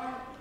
Right.